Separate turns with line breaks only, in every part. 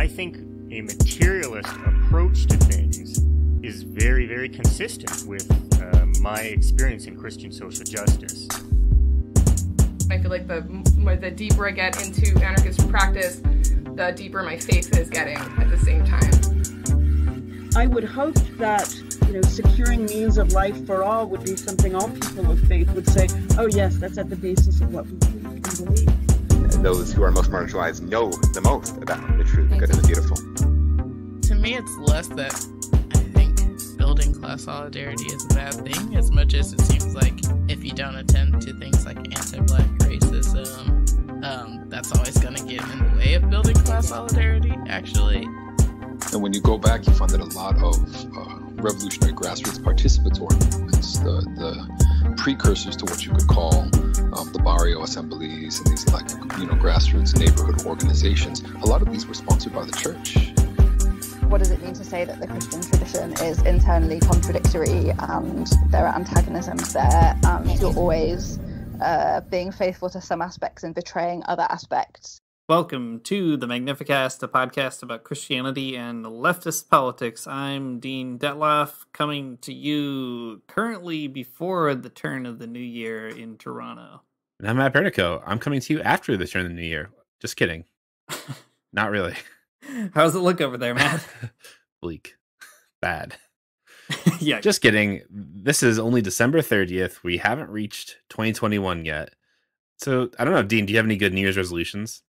I think a materialist approach to things is very, very consistent with uh, my experience in Christian social justice.
I feel like the the deeper I get into anarchist practice, the deeper my faith is getting at the same time.
I would hope that you know securing means of life for all would be something all people of faith would say, "Oh yes, that's at the basis of what we believe."
Those who are most marginalized know the most about the true, the good, and the beautiful.
To me, it's less that I think building class solidarity is a bad thing, as much as it seems like if you don't attend to things like anti-black racism, um, that's always going to get in the way of building class solidarity. Actually,
and when you go back, you find that a lot of uh, revolutionary grassroots participatory movements, the, the precursors to what you could call um, the barrio assemblies and these like you know grassroots neighborhood organizations, a lot of these were sponsored by the church.
What does it mean to say that the Christian tradition is internally contradictory and there are antagonisms there and you're always uh, being faithful to some aspects and betraying other aspects?
Welcome to the Magnificast, a podcast about Christianity and leftist politics. I'm Dean Dettloff, coming to you currently before the turn of the new year in Toronto.
And I'm Matt Bernico. I'm coming to you after the turn of the new year. Just kidding. Not really.
How's it look over there, Matt?
Bleak. Bad.
yeah.
Just kidding. This is only December 30th. We haven't reached 2021 yet. So I don't know, Dean, do you have any good New Year's resolutions?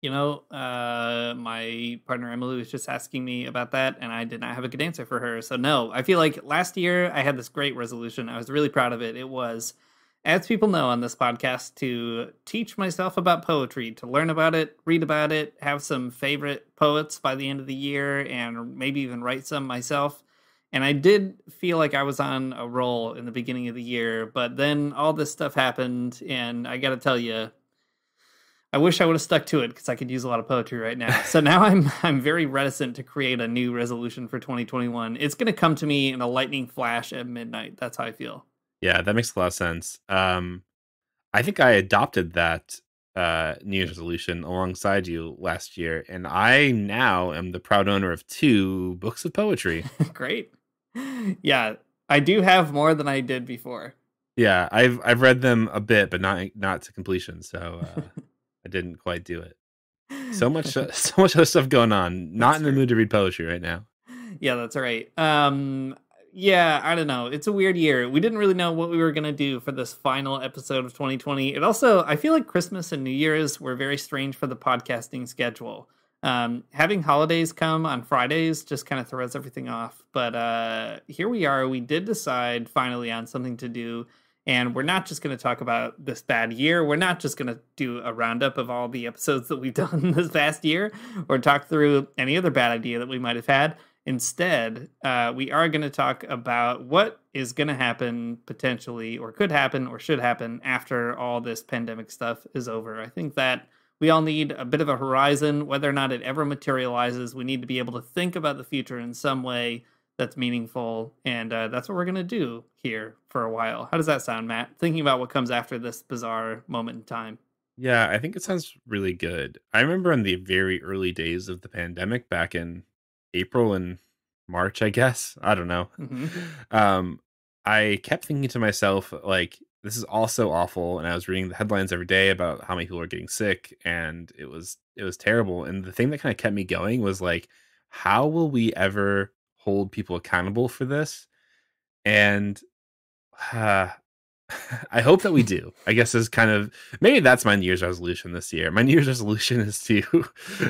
You know, uh, my partner Emily was just asking me about that, and I did not have a good answer for her. So, no, I feel like last year I had this great resolution. I was really proud of it. It was, as people know on this podcast, to teach myself about poetry, to learn about it, read about it, have some favorite poets by the end of the year, and maybe even write some myself. And I did feel like I was on a roll in the beginning of the year, but then all this stuff happened, and I got to tell you, I wish I would have stuck to it because I could use a lot of poetry right now. So now I'm I'm very reticent to create a new resolution for 2021. It's going to come to me in a lightning flash at midnight. That's how I feel.
Yeah, that makes a lot of sense. Um, I think I adopted that uh, New Year's resolution alongside you last year, and I now am the proud owner of two books of poetry.
Great. Yeah, I do have more than I did before.
Yeah, I've I've read them a bit, but not not to completion. So. Uh... I didn't quite do it. So much, uh, so much other stuff going on. Not that's in the mood to read poetry right now.
Yeah, that's right. Um, yeah, I don't know. It's a weird year. We didn't really know what we were gonna do for this final episode of 2020. It also, I feel like Christmas and New Year's were very strange for the podcasting schedule. Um, having holidays come on Fridays just kind of throws everything off. But uh, here we are. We did decide finally on something to do and we're not just going to talk about this bad year. We're not just going to do a roundup of all the episodes that we've done this past year or talk through any other bad idea that we might have had. Instead, uh, we are going to talk about what is going to happen potentially, or could happen, or should happen after all this pandemic stuff is over. I think that we all need a bit of a horizon. Whether or not it ever materializes, we need to be able to think about the future in some way that's meaningful and uh, that's what we're going to do here for a while. How does that sound matt? Thinking about what comes after this bizarre moment in time.
Yeah i think it sounds really good. I remember in the very early days of the pandemic back in april and march i guess. I don't know. Mm-hmm. um i kept thinking to myself like this is all so awful and i was reading the headlines every day about how many people are getting sick and it was it was terrible. And the thing that kind of kept me going was like how will we ever hold people accountable for this. And uh, I hope that we do. I guess is kind of maybe that's my New Year's resolution this year. My New Year's resolution is to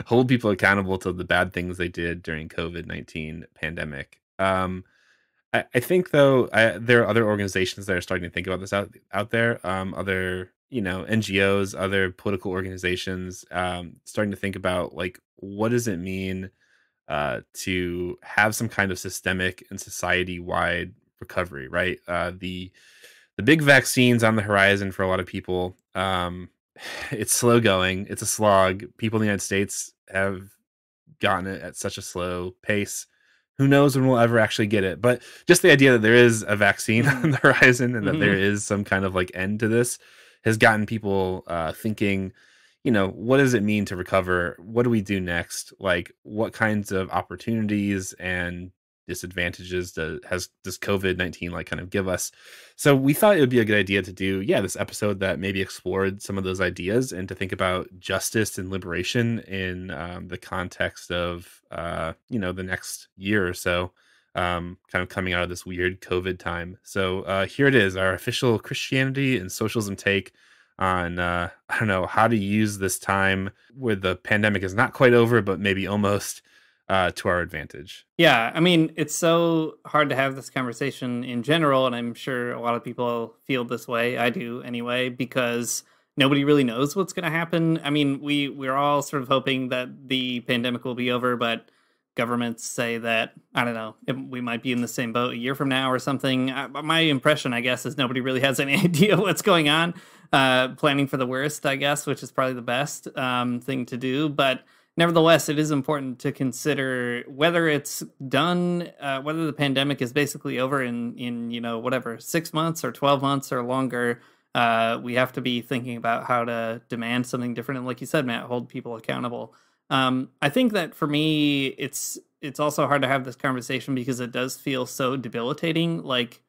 hold people accountable to the bad things they did during COVID nineteen pandemic. Um, I, I, think though I, there are other organizations that are starting to think about this out out there. Um, other you know NGOs, other political organizations, um, starting to think about like what does it mean uh, to have some kind of systemic and society wide recovery, right? Uh, the the big vaccines on the horizon for a lot of people. Um, it's slow going. It's a slog. People in the United States have gotten it at such a slow pace. Who knows when we'll ever actually get it? But just the idea that there is a vaccine on mm-hmm. the horizon and that mm-hmm. there is some kind of like end to this has gotten people uh, thinking you know, what does it mean to recover? What do we do next? Like, what kinds of opportunities and disadvantages does has does COVID nineteen like kind of give us? So we thought it would be a good idea to do, yeah, this episode that maybe explored some of those ideas and to think about justice and liberation in um, the context of uh, you know the next year or so. Um, kind of coming out of this weird COVID time. So uh, here it is, our official Christianity and socialism take on uh, I don't know how to use this time where the pandemic is not quite over, but maybe almost uh, to our advantage.
Yeah, I mean, it's so hard to have this conversation in general, and I'm sure a lot of people feel this way. I do anyway, because nobody really knows what's going to happen. I mean, we we're all sort of hoping that the pandemic will be over, but governments say that I don't know we might be in the same boat a year from now or something. Uh, my impression, I guess, is nobody really has any idea what's going on. Uh, planning for the worst, I guess, which is probably the best um, thing to do. But nevertheless, it is important to consider whether it's done, uh, whether the pandemic is basically over in in you know whatever six months or twelve months or longer. Uh, we have to be thinking about how to demand something different, and like you said, Matt, hold people accountable. Um, I think that for me, it's it's also hard to have this conversation because it does feel so debilitating. Like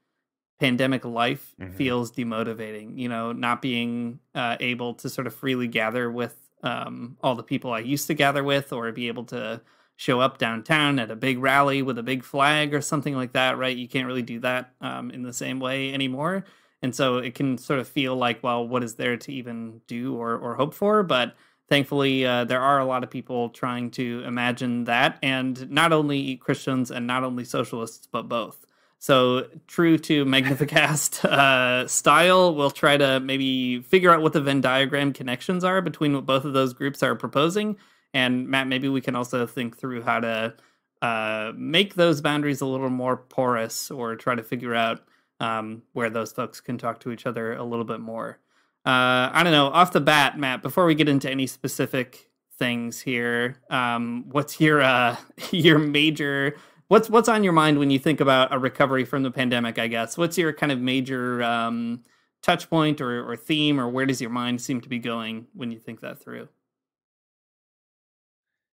pandemic life mm-hmm. feels demotivating. You know, not being uh, able to sort of freely gather with um, all the people I used to gather with, or be able to show up downtown at a big rally with a big flag or something like that. Right? You can't really do that um, in the same way anymore. And so it can sort of feel like, well, what is there to even do or, or hope for? But thankfully, uh, there are a lot of people trying to imagine that, and not only Christians and not only socialists, but both. So, true to Magnificast uh, style, we'll try to maybe figure out what the Venn diagram connections are between what both of those groups are proposing. And Matt, maybe we can also think through how to uh, make those boundaries a little more porous or try to figure out um, where those folks can talk to each other a little bit more uh, I don't know, off the bat, Matt, before we get into any specific things here, um, what's your uh, your major what's what's on your mind when you think about a recovery from the pandemic? I guess what's your kind of major um, touch point or, or theme, or where does your mind seem to be going when you think that through?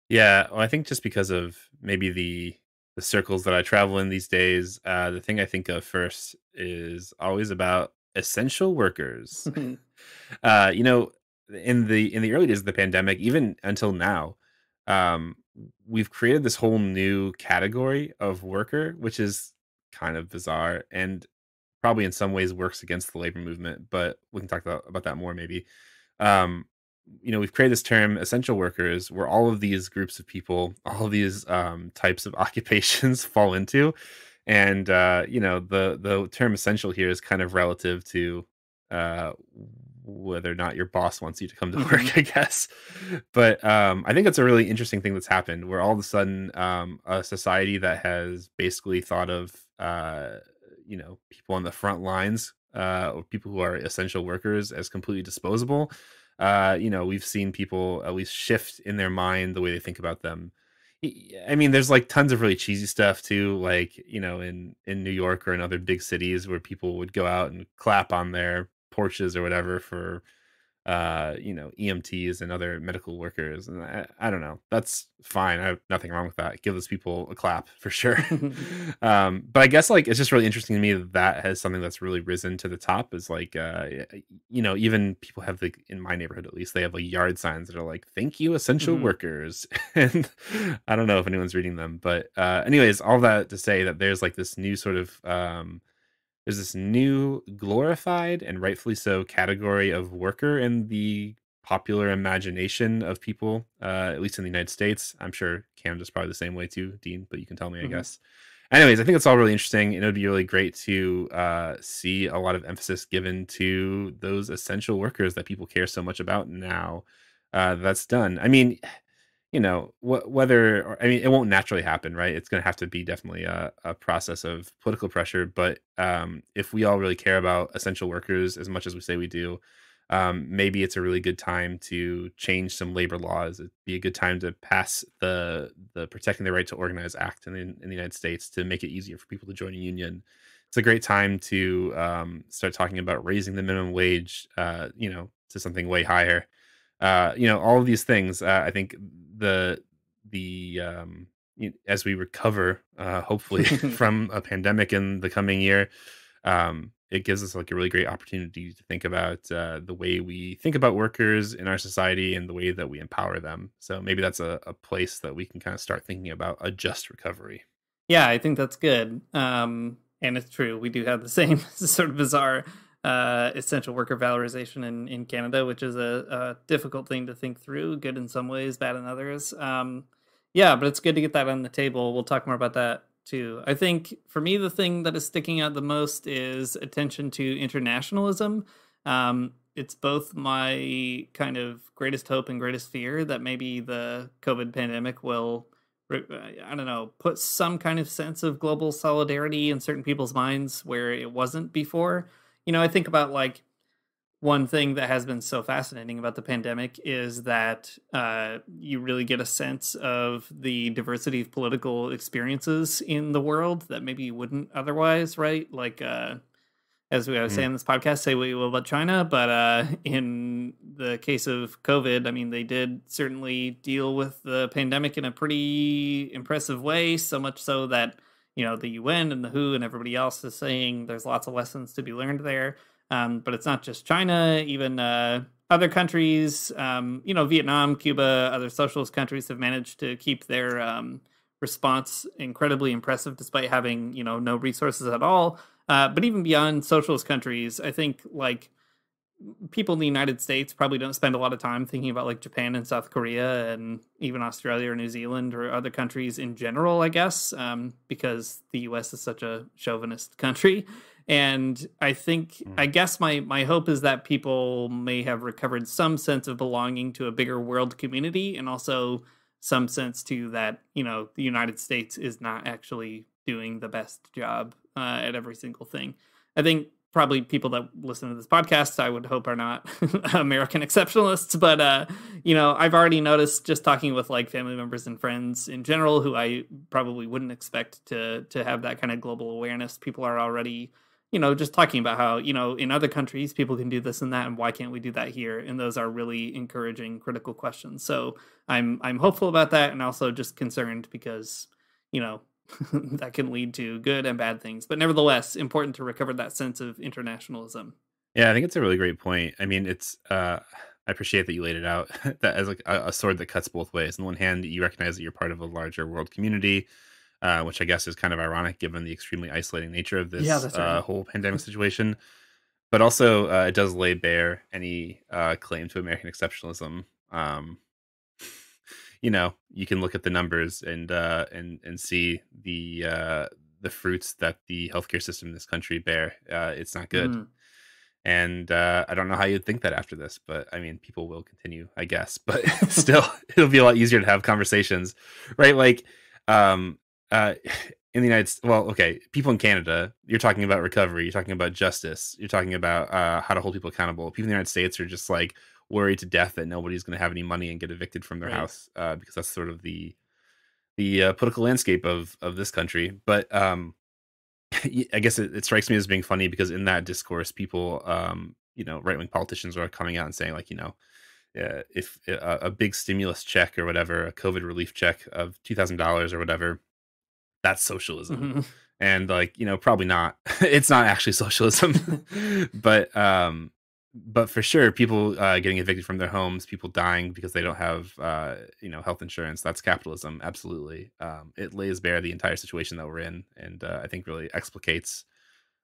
Yeah, well, I think just because of maybe the the circles that I travel in these days, uh, the thing I think of first is always about essential workers. uh, you know, in the in the early days of the pandemic, even until now, um, we've created this whole new category of worker, which is kind of bizarre and probably in some ways works against the labor movement. But we can talk about, about that more maybe. Um, you know, we've created this term essential workers where all of these groups of people, all of these um, types of occupations fall into. And uh, you know, the the term essential here is kind of relative to uh whether or not your boss wants you to come to work, mm-hmm. I guess. But um, I think that's a really interesting thing that's happened where all of a sudden um, a society that has basically thought of, uh, you know, people on the front lines uh, or people who are essential workers as completely disposable. Uh, you know, we've seen people at least shift in their mind the way they think about them. I mean, there's like tons of really cheesy stuff too, like you know, in in New York or in other big cities where people would go out and clap on their porches or whatever for uh, you know, EMTs and other medical workers. And I, I, don't know. That's fine. I have nothing wrong with that. Give those people a clap for sure. um, but I guess like it's just really interesting to me that that has something that's really risen to the top. Is like, uh, you know, even people have like in my neighborhood at least they have like yard signs that are like "Thank you, essential mm-hmm. workers." and I don't know if anyone's reading them, but uh, anyways, all that to say that there's like this new sort of um, there's this new glorified and rightfully so category of worker in the popular imagination of people, uh, at least in the United States. I'm sure Canada's probably the same way too, Dean, but you can tell me, I mm-hmm. guess. Anyways, I think it's all really interesting, and it would be really great to uh, see a lot of emphasis given to those essential workers that people care so much about now. Uh, that's done. I mean, you know wh- whether i mean it won't naturally happen right? It's going to have to be definitely a, a process of political pressure but um, if we all really care about essential workers as much as we say we do um, maybe it's a really good time to change some labor laws. It'd be a good time to pass the the protecting the right to organize act in the, in the united states to make it easier for people to join a union. It's a great time to um, start talking about raising the minimum wage uh, you know to something way higher. Uh, you know, all of these things. Uh, I think the the um, as we recover, uh, hopefully from a pandemic in the coming year, um, it gives us like a really great opportunity to think about uh, the way we think about workers in our society and the way that we empower them. So maybe that's a, a place that we can kind of start thinking about a just recovery.
Yeah, I think that's good. Um, and it's true. We do have the same sort of bizarre uh, essential worker valorization in, in Canada, which is a, a, difficult thing to think through, good in some ways, bad in others. Um, yeah, but it's good to get that on the table. We'll talk more about that too. I think for me, the thing that is sticking out the most is attention to internationalism. Um, it's both my kind of greatest hope and greatest fear that maybe the COVID pandemic will, I don't know, put some kind of sense of global solidarity in certain people's minds where it wasn't before. You know, I think about like one thing that has been so fascinating about the pandemic is that uh, you really get a sense of the diversity of political experiences in the world that maybe you wouldn't otherwise, right? Like, uh, as we always mm. say in this podcast, say what you will about China, but uh, in the case of COVID, I mean, they did certainly deal with the pandemic in a pretty impressive way, so much so that, you know, the UN and the WHO and everybody else is saying there's lots of lessons to be learned there. Um, but it's not just China, even uh, other countries, um, you know, Vietnam, Cuba, other socialist countries have managed to keep their um, response incredibly impressive despite having, you know, no resources at all. Uh, but even beyond socialist countries, I think like people in the United States probably don't spend a lot of time thinking about like Japan and South Korea and even Australia or New Zealand or other countries in general, I guess, um, because the US is such a chauvinist country and i think mm. i guess my my hope is that people may have recovered some sense of belonging to a bigger world community and also some sense to that you know the united states is not actually doing the best job uh, at every single thing i think probably people that listen to this podcast i would hope are not american exceptionalists but uh you know i've already noticed just talking with like family members and friends in general who i probably wouldn't expect to to have that kind of global awareness people are already you know, just talking about how, you know, in other countries people can do this and that and why can't we do that here? And those are really encouraging critical questions. So I'm I'm hopeful about that and also just concerned because, you know, that can lead to good and bad things. But nevertheless, important to recover that sense of internationalism.
Yeah, I think it's a really great point. I mean, it's uh I appreciate that you laid it out that as like a, a sword that cuts both ways. On the one hand, you recognize that you're part of a larger world community uh, which I guess is kind of ironic given the extremely isolating nature of this yeah, right. uh, whole pandemic situation. But also, uh, it does lay bare any uh, claim to American exceptionalism. Um, you know, you can look at the numbers and uh, and and see the uh, the fruits that the healthcare system in this country bear. Uh, it's not good. Mm. And I don't know how you'd think that after this, but I mean, people will continue, I guess. But still, it'll be a lot easier to have conversations, right? Like, um, uh, in the United States, well, okay, people in Canada, you're talking about recovery, you're talking about justice, you're talking about uh, how to hold people accountable. People in the United States are just like worried to death that nobody's going to have any money and get evicted from their right. house uh, because that's sort of the the uh, political landscape of of this country. But um, I guess it, it, strikes me as being funny because in that discourse, people, um, you know, right wing politicians are coming out and saying like, you know, uh, if uh, a big stimulus check or whatever, a COVID relief check of two thousand dollars or whatever that's socialism. Mm-hmm. And like, you know, probably not. it's not actually socialism. but um but for sure people uh, getting evicted from their homes, people dying because they don't have uh, you know, health insurance, that's capitalism absolutely. Um it lays bare the entire situation that we're in and uh, I think really explicates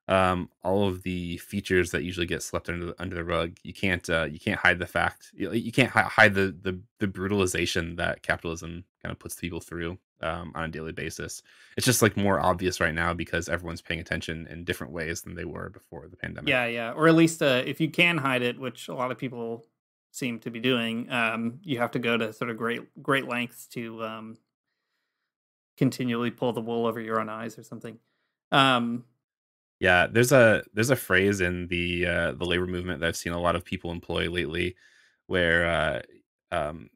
um, all of the features that usually get swept under the, under the rug. You can't uh, you can't hide the fact you, you can't hide the, the the brutalization that capitalism kind of puts people through um, on a daily basis. It's just like more obvious right now because everyone's paying attention in different ways than they were before the pandemic.
Yeah, yeah, or at least uh, if you can hide it, which a lot of people seem to be doing, um, you have to go to sort of great great lengths to um, continually pull the wool over your own eyes or something. Um,
yeah, there's a there's a phrase in the uh, the labor movement that I've seen a lot of people employ lately, where uh, um,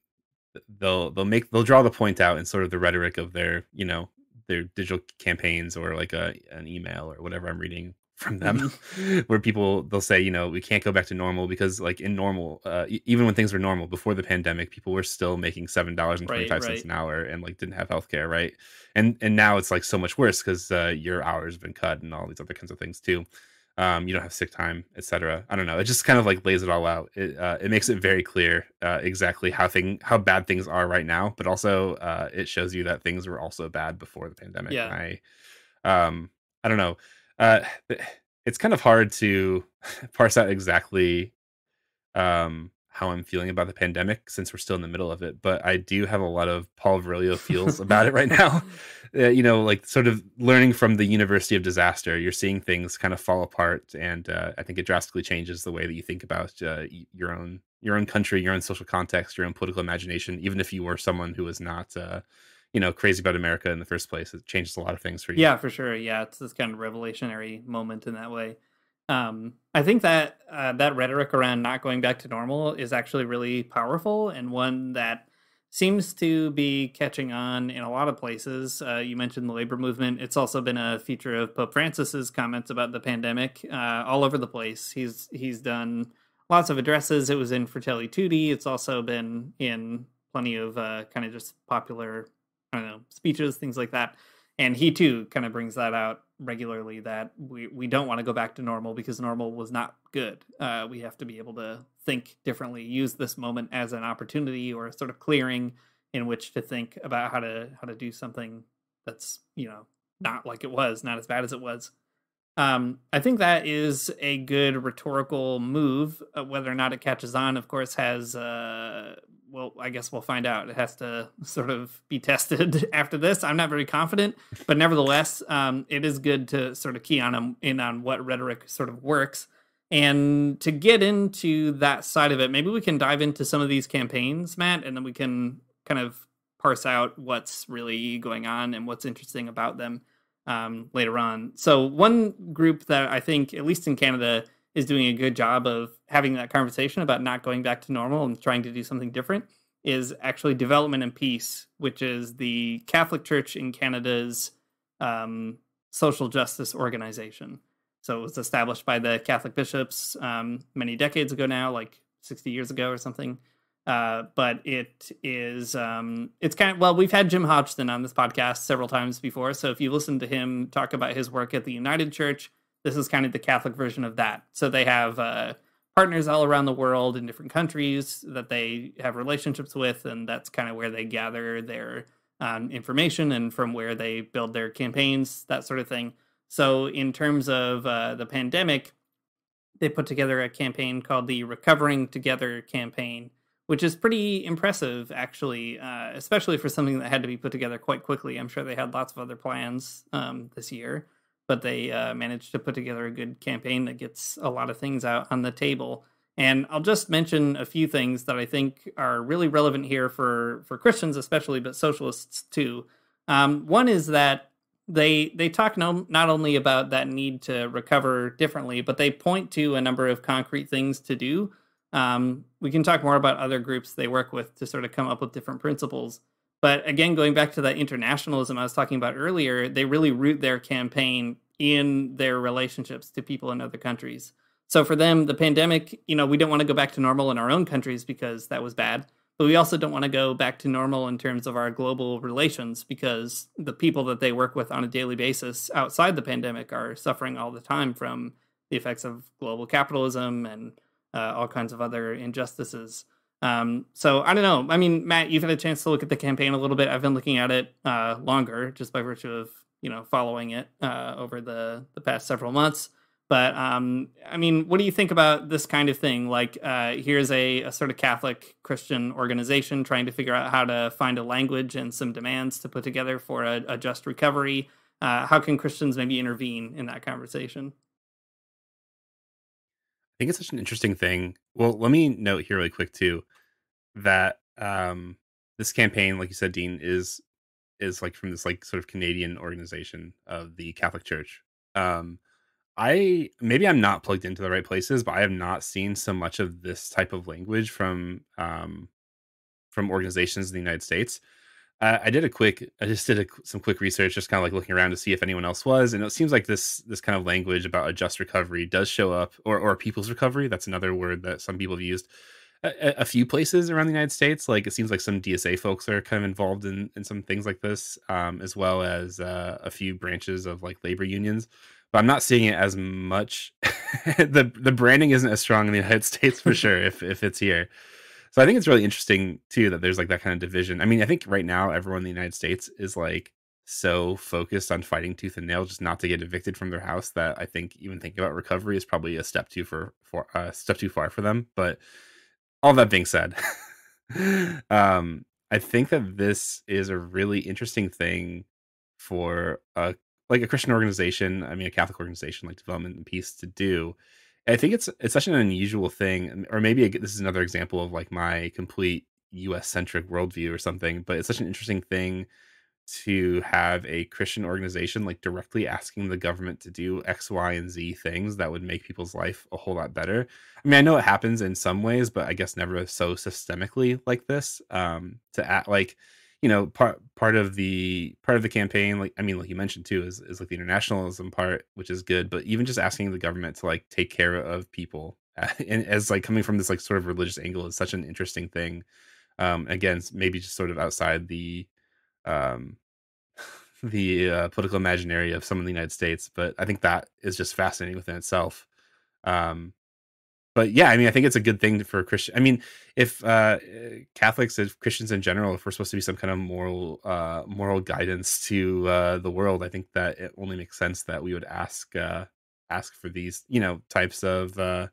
they'll they'll make they'll draw the point out in sort of the rhetoric of their you know their digital campaigns or like a an email or whatever I'm reading from them mm-hmm. where people they'll say you know we can't go back to normal because like in normal uh, even when things were normal before the pandemic people were still making seven dollars and 25 right, right. an hour and like didn't have health care right and and now it's like so much worse because uh, your hours have been cut and all these other kinds of things too um, you don't have sick time etc i don't know. It just kind of like lays it all out. It, uh, it makes it very clear uh, exactly how thing how bad things are right now but also uh, it shows you that things were also bad before the pandemic.
Yeah.
I um i don't know. Uh, it's kind of hard to parse out exactly um, how I'm feeling about the pandemic since we're still in the middle of it. But I do have a lot of Paul Virilio feels about it right now. Uh, you know, like sort of learning from the University of Disaster, you're seeing things kind of fall apart, and uh, I think it drastically changes the way that you think about uh, your own your own country, your own social context, your own political imagination. Even if you were someone who was not uh, you know crazy about America in the first place. It changes a lot of things for you.
Yeah, for sure. Yeah, it's this kind of revelationary moment in that way. Um, I think that uh, that rhetoric around not going back to normal is actually really powerful and one that seems to be catching on in a lot of places. Uh, you mentioned the labor movement; it's also been a feature of Pope Francis's comments about the pandemic uh, all over the place. He's he's done lots of addresses. It was in Fratelli Tutti. It's also been in plenty of uh, kind of just popular I don't know, speeches, things like that. And he too kind of brings that out regularly that we, we don't want to go back to normal because normal was not good. Uh, we have to be able to think differently, use this moment as an opportunity or a sort of clearing in which to think about how to how to do something that's you know not like it was, not as bad as it was. Um, I think that is a good rhetorical move. Uh, whether or not it catches on, of course, has uh, well, I guess we'll find out. It has to sort of be tested after this. I'm not very confident, but nevertheless, um, it is good to sort of key on in on what rhetoric sort of works. And to get into that side of it, maybe we can dive into some of these campaigns, Matt, and then we can kind of parse out what's really going on and what's interesting about them um, later on. So, one group that I think, at least in Canada, is doing a good job of having that conversation about not going back to normal and trying to do something different is actually Development and Peace, which is the Catholic Church in Canada's um, social justice organization. So it was established by the Catholic bishops um, many decades ago now, like 60 years ago or something. Uh, but it is um, it's kind of well we've had jim hodgson on this podcast several times before so if you listen to him talk about his work at the united church this is kind of the catholic version of that. So they have uh, partners all around the world in different countries that they have relationships with and that's kind of where they gather their um, information and from where they build their campaigns that sort of thing. So in terms of uh, the pandemic they put together a campaign called the recovering together campaign which is pretty impressive, actually, uh, especially for something that had to be put together quite quickly. I'm sure they had lots of other plans um, this year, but they uh, managed to put together a good campaign that gets a lot of things out on the table. And I'll just mention a few things that I think are really relevant here for for Christians, especially, but socialists too. Um, one is that they they talk no, not only about that need to recover differently, but they point to a number of concrete things to do um, we can talk more about other groups they work with to sort of come up with different principles. But again, going back to that internationalism I was talking about earlier, they really root their campaign in their relationships to people in other countries. So for them, the pandemic, you know, we don't want to go back to normal in our own countries because that was bad. But we also don't want to go back to normal in terms of our global relations because the people that they work with on a daily basis outside the pandemic are suffering all the time from the effects of global capitalism and uh, all kinds of other injustices. Um, so I don't know. I mean, Matt, you've had a chance to look at the campaign a little bit. I've been looking at it uh, longer, just by virtue of you know following it uh, over the the past several months. But um, I mean, what do you think about this kind of thing? Like, uh, here's a, a, sort of Catholic Christian organization trying to figure out how to find a language and some demands to put together for a, a just recovery. Uh, how can Christians maybe intervene in that conversation?
I think it's such an interesting thing. Well, let me note here really quick too that um this campaign, like you said, Dean, is is like from this like sort of Canadian organization of the Catholic Church. Um I maybe I'm not plugged into the right places, but I have not seen so much of this type of language from um from organizations in the United States. I, I did a quick, I just did a, some quick research, just kind of like looking around to see if anyone else was, and it seems like this this kind of language about a just recovery does show up, or or people's recovery. That's another word that some people have used. A, a, few places around the United States, like it seems like some DSA folks are kind of involved in in some things like this, um, as well as uh, a few branches of like labor unions. But I'm not seeing it as much. the The branding isn't as strong in the United States for sure. if if it's here, so I think it's really interesting too that there's like that kind of division. I mean, I think right now everyone in the United States is like so focused on fighting tooth and nail just not to get evicted from their house that I think even thinking about recovery is probably a step too for for uh, step too far for them. But all that being said, um, I think that this is a really interesting thing for a like a Christian organization. I mean, a Catholic organization like Development and Peace to do I think it's it's such an unusual thing, or maybe this is another example of like my complete U.S. centric worldview or something. But it's such an interesting thing to have a Christian organization like directly asking the government to do X, Y, and Z things that would make people's life a whole lot better. I mean, I know it happens in some ways, but I guess never so systemically like this. Um, to act like you know part part of the part of the campaign like i mean like you mentioned too is, is like the internationalism part which is good but even just asking the government to like take care of people and as like coming from this like sort of religious angle is such an interesting thing. Um again maybe just sort of outside the um the uh, political imaginary of some of the united states but i think that is just fascinating within itself. Um but yeah, I mean, I think it's a good thing for Christian. I mean, if uh, Catholics, if Christians in general, if we're supposed to be some kind of moral, uh, moral guidance to uh, the world, I think that it only makes sense that we would ask, uh, ask for these, you know, types of uh,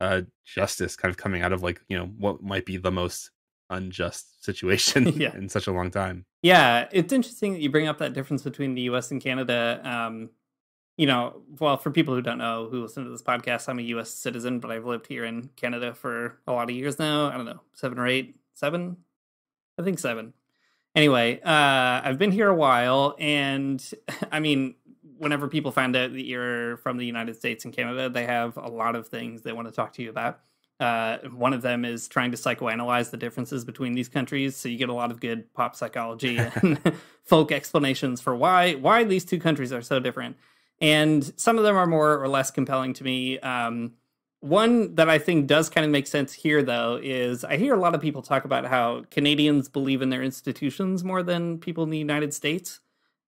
uh, justice, kind of coming out of like, you know, what might be the most unjust situation yeah. in such a long time.
Yeah, it's interesting that you bring up that difference between the U.S. and Canada. Um, you know, well, for people who don't know who listen to this podcast, I'm a U.S. citizen, but I've lived here in Canada for a lot of years now. I don't know, seven or eight, seven, I think seven. Anyway, uh, I've been here a while, and I mean, whenever people find out that you're from the United States and Canada, they have a lot of things they want to talk to you about. Uh, one of them is trying to psychoanalyze the differences between these countries, so you get a lot of good pop psychology and folk explanations for why why these two countries are so different and some of them are more or less compelling to me. Um, one that I think does kind of make sense here, though, is I hear a lot of people talk about how Canadians believe in their institutions more than people in the United States.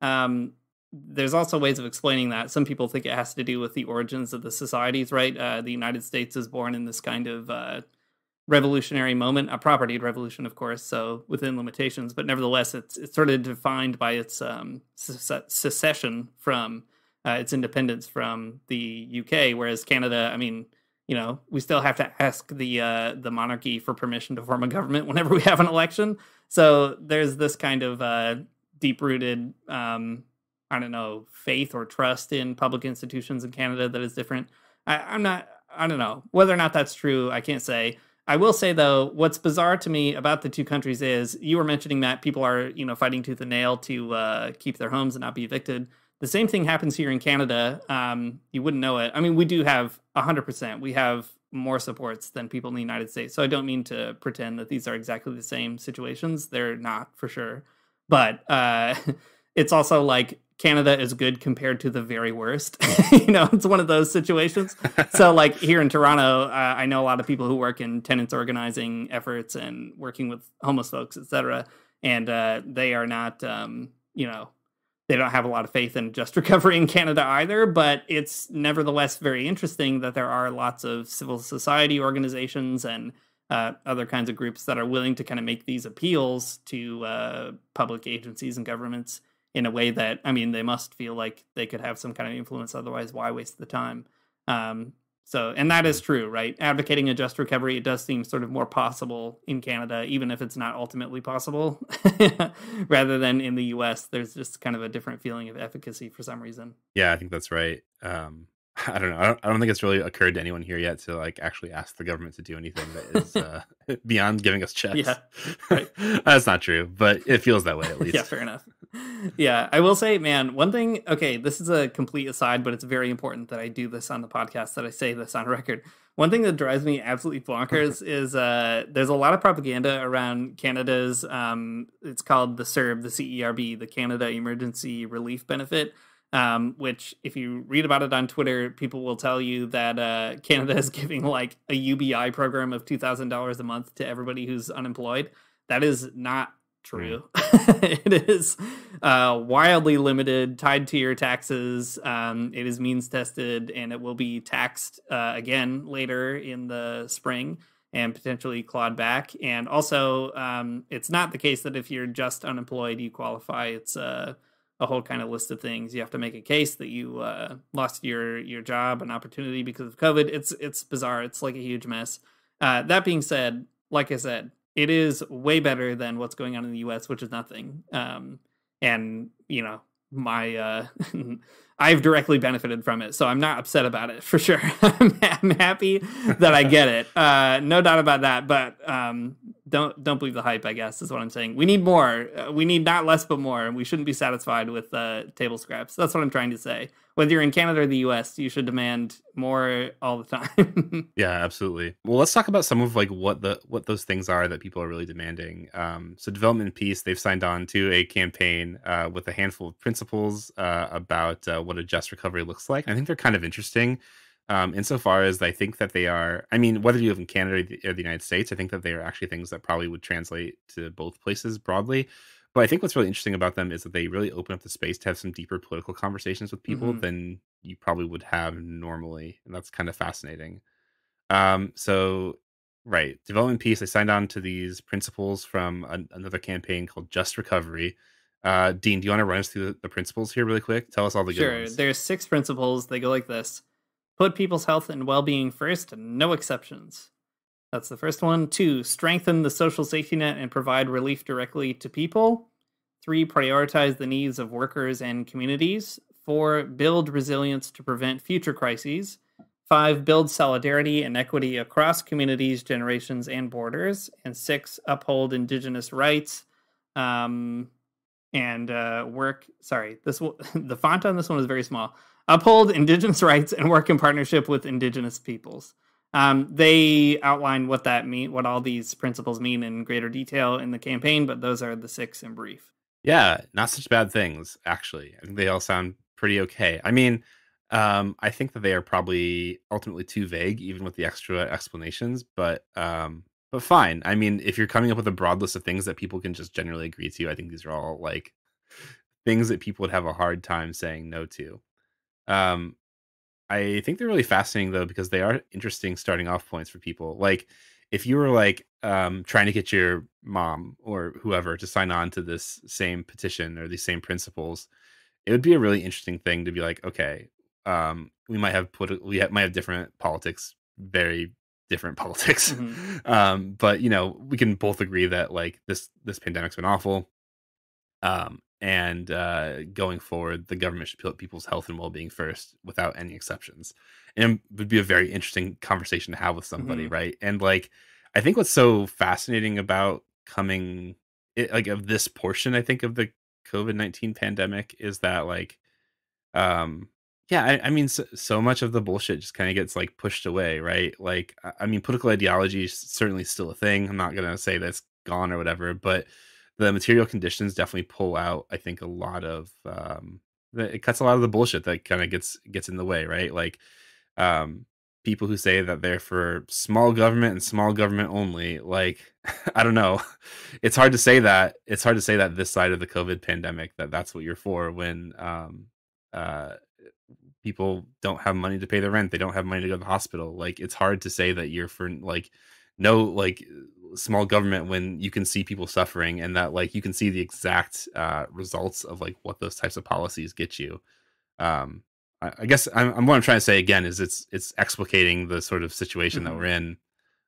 Um, there's also ways of explaining that. Some people think it has to do with the origins of the societies, right? Uh, the United States is born in this kind of uh, revolutionary moment, a property revolution, of course, so within limitations, but nevertheless, it's it's sort of defined by its um, secession from uh, its independence from the UK. Whereas Canada, I mean, you know, we still have to ask the uh, the monarchy for permission to form a government whenever we have an election. So there's this kind of uh, deep rooted, um, I don't know, faith or trust in public institutions in Canada that is different. I, I'm not, I don't know whether or not that's true. I can't say. I will say though, what's bizarre to me about the two countries is you were mentioning that people are, you know, fighting tooth and nail to uh, keep their homes and not be evicted. The same thing happens here in Canada. Um, you wouldn't know it. I mean, we do have 100%. We have more supports than people in the United States. So I don't mean to pretend that these are exactly the same situations. They're not for sure. But uh, it's also like Canada is good compared to the very worst. you know, it's one of those situations. so, like here in Toronto, uh, I know a lot of people who work in tenants organizing efforts and working with homeless folks, etc. And uh, they are not, um, you know, they don't have a lot of faith in just recovery in Canada either, but it's nevertheless very interesting that there are lots of civil society organizations and uh, other kinds of groups that are willing to kind of make these appeals to uh, public agencies and governments in a way that, I mean, they must feel like they could have some kind of influence. Otherwise, why waste the time? Um, so, and that is true, right? Advocating a just recovery, it does seem sort of more possible in Canada, even if it's not ultimately possible, rather than in the US. There's just kind of a different feeling of efficacy for some reason.
Yeah, I think that's right. Um, I don't know. I don't, I don't think it's really occurred to anyone here yet to like actually ask the government to do anything that is uh, beyond giving us checks.
Yeah, right.
that's not true, but it feels that way at least.
yeah, fair enough. Yeah, I will say, man, one thing. Okay, this is a complete aside, but it's very important that I do this on the podcast. That I say this on record. One thing that drives me absolutely bonkers is uh, there's a lot of propaganda around Canada's. Um, it's called the CERB, the CERB, the Canada Emergency Relief Benefit. Um, which, if you read about it on Twitter, people will tell you that uh, Canada is giving like a UBI program of two thousand dollars a month to everybody who's unemployed. That is not true. It is uh, wildly limited, tied to your taxes. Um, it is means tested, and it will be taxed uh, again later in the spring and potentially clawed back. And also, um, it's not the case that if you're just unemployed, you qualify. It's uh, a whole kind of list of things. You have to make a case that you uh, lost your your job, and opportunity because of COVID. It's it's bizarre. It's like a huge mess. Uh, that being said, like I said, it is way better than what's going on in the US, which is nothing. Um, and you know, my uh, I've directly benefited from it, so I'm not upset about it for sure. I'm, happy that I get it, uh, no doubt about that. But um, don't don't believe the hype. I guess is what I'm saying. We need more. Uh, we need not less, but more. And we shouldn't be satisfied with uh, table scraps. That's what I'm trying to say. Whether you're in Canada or the U.S., you should demand more all the time.
yeah, absolutely. Well, let's talk about some of like what the what those things are that people are really demanding. Um, so, development peace, they've signed on to a campaign uh, with a handful of principles uh, about uh, what a just recovery looks like. I think they're kind of interesting um, insofar as I think that they are. I mean, whether you live in Canada or the United States, I think that they are actually things that probably would translate to both places broadly. But I think what's really interesting about them is that they really open up the space to have some deeper political conversations with people mm-hmm. than you probably would have normally, and that's kind of fascinating. Um, so, right, development peace. I signed on to these principles from an, another campaign called Just Recovery. Uh, Dean, do you want to run us through the, the principles here really quick? Tell us all the
sure.
good ones.
There's six principles. They go like this. Put people's health and well being first, no exceptions. That's the first one. Two, strengthen the social safety net and provide relief directly to people. Three, prioritize the needs of workers and communities. Four, build resilience to prevent future crises. Five, build solidarity and equity across communities, generations, and borders. And six, uphold indigenous rights. Um, and uh, work. Sorry, this the font on this one is very small uphold indigenous rights and work in partnership with indigenous peoples. Um, they outline what that mean, what all these principles mean in greater detail in the campaign, but those are the six in brief.
Yeah, not such bad things actually. I think they all sound pretty okay. I mean, um, I think that they are probably ultimately too vague, even with the extra explanations. But um, but fine. I mean, if you're coming up with a broad list of things that people can just generally agree to, I think these are all like things that people would have a hard time saying no to. Um, I think they're really fascinating though because they are interesting starting off points for people. Like if you were like um, trying to get your mom or whoever to sign on to this same petition or these same principles, it would be a really interesting thing to be like, okay, um, we might have put we have, might have different politics, very different politics, mm-hmm. um, but you know we can both agree that like this this pandemic's been awful, um, and uh, going forward, the government should put people's health and well-being first, without any exceptions. And it would be a very interesting conversation to have with somebody, mm-hmm. right? And like, I think what's so fascinating about coming, it, like, of this portion, I think of the COVID nineteen pandemic is that like, um, yeah, I, I mean, so, so, much of the bullshit just kind of gets like pushed away, right? Like, I mean, political ideology is certainly still a thing. I'm not gonna say that's gone or whatever, but the material conditions definitely pull out i think a lot of um it cuts a lot of the bullshit that kind of gets gets in the way right? Like um people who say that they're for small government and small government only like i don't know. It's hard to say that it's hard to say that this side of the covid pandemic that that's what you're for when um uh people don't have money to pay their rent they don't have money to go to the hospital. Like it's hard to say that you're for like no like small government when you can see people suffering and that like you can see the exact uh, results of like what those types of policies get you um i, I guess I'm, I'm, what i'm trying to say again is it's it's explicating the sort of situation mm-hmm. that we're in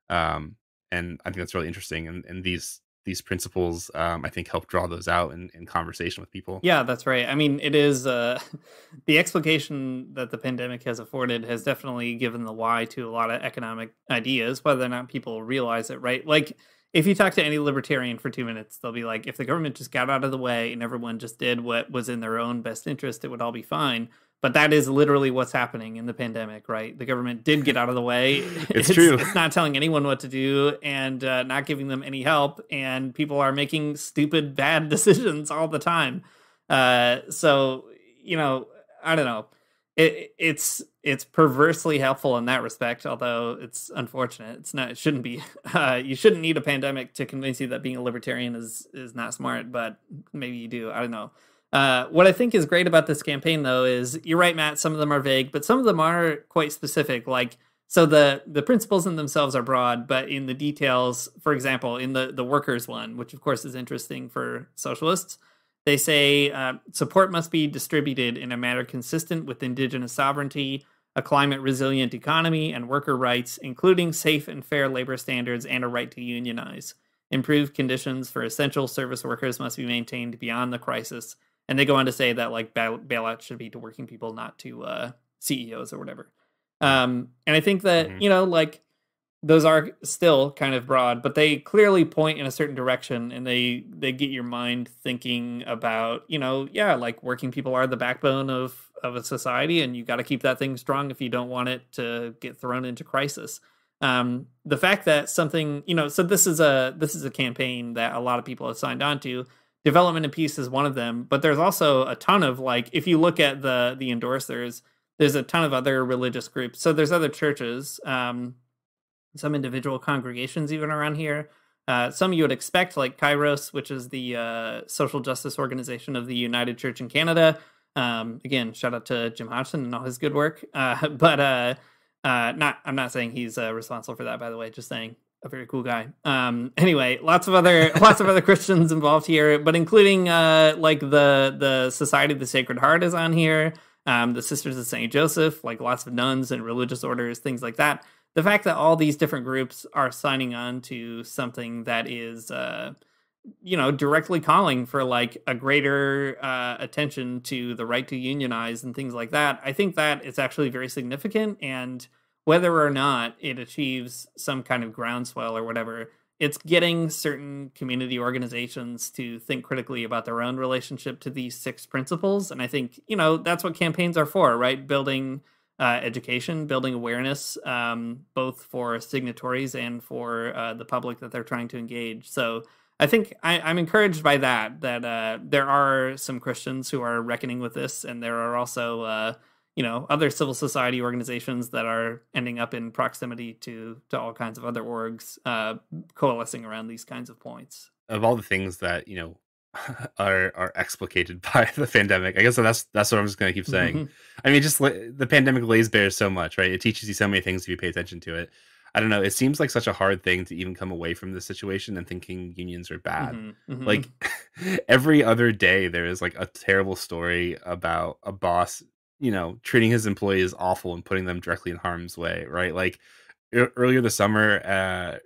um and i think that's really interesting and, and these these principles um, i think help draw those out in, in conversation with people.
Yeah that's right. I mean it is uh, the explication that the pandemic has afforded has definitely given the why to a lot of economic ideas whether or not people realize it right? Like if you talk to any libertarian for two minutes, they'll be like, if the government just got out of the way and everyone just did what was in their own best interest, it would all be fine. But that is literally what's happening in the pandemic, right? The government did get out of the way.
It's, true.
It's not telling anyone what to do and uh, not giving them any help, and people are making stupid, bad decisions all the time. Uh, so you know, I don't know. It, it's it's perversely helpful in that respect, although it's unfortunate. It's not. It shouldn't be. Uh, you shouldn't need a pandemic to convince you that being a libertarian is is not smart, but maybe you do. I don't know. Uh, what I think is great about this campaign, though, is you're right, Matt. Some of them are vague, but some of them are quite specific. Like, so the the principles in themselves are broad, but in the details, for example, in the the workers one, which of course is interesting for socialists, they say uh, support must be distributed in a manner consistent with indigenous sovereignty, a climate resilient economy, and worker rights, including safe and fair labor standards and a right to unionize. Improved conditions for essential service workers must be maintained beyond the crisis and they go on to say that like bail- bailouts should be to working people, not to uh, CEOs or whatever. Um, and I think that mm-hmm. you know, like those are still kind of broad, but they clearly point in a certain direction, and they they get your mind thinking about you know, yeah, like working people are the backbone of of a society, and you got to keep that thing strong if you don't want it to get thrown into crisis. Um, the fact that something you know, so this is a this is a campaign that a lot of people have signed on to development and peace is one of them but there's also a ton of like if you look at the the endorsers there's a ton of other religious groups. So there's other churches um some individual congregations even around here. Uh, some you would expect like kairos which is the uh, social justice organization of the united church in canada. Um, again shout out to jim hodgson and all his good work. Uh, but uh, uh, not i'm not saying he's uh, responsible for that by the way just saying a very cool guy. Um, anyway, lots of other lots of other Christians involved here, but including uh, like the the Society of the Sacred Heart is on here. Um, the Sisters of Saint Joseph, like lots of nuns and religious orders, things like that. The fact that all these different groups are signing on to something that is, uh, you know, directly calling for like a greater uh, attention to the right to unionize and things like that, I think that it's actually very significant and whether or not it achieves some kind of groundswell or whatever, it's getting certain community organizations to think critically about their own relationship to these six principles. And I think, you know, that's what campaigns are for, right? Building uh, education, building awareness, um, both for signatories and for uh, the public that they're trying to engage. So I think I, am encouraged by that, that uh, there are some Christians who are reckoning with this, and there are also uh, you know other civil society organizations that are ending up in proximity to to all kinds of other orgs uh, coalescing around these kinds of points
of all the things that you know are are explicated by the pandemic i guess that's that's what i'm just going to keep saying mm-hmm. i mean just the pandemic lays bare so much right it teaches you so many things if you pay attention to it i don't know it seems like such a hard thing to even come away from this situation and thinking unions are bad mm-hmm. Mm-hmm. like every other day there is like a terrible story about a boss you know treating his employees awful and putting them directly in harm's way right like earlier this summer uh,